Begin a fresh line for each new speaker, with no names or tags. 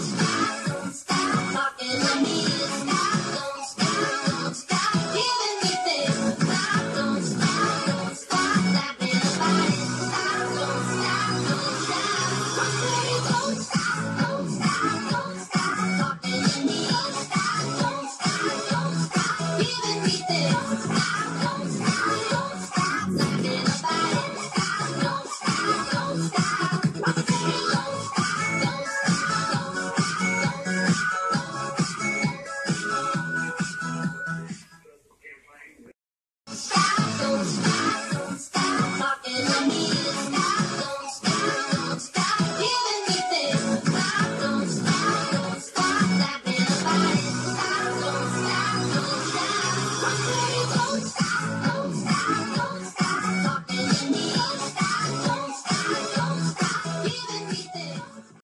Podcast. Stop,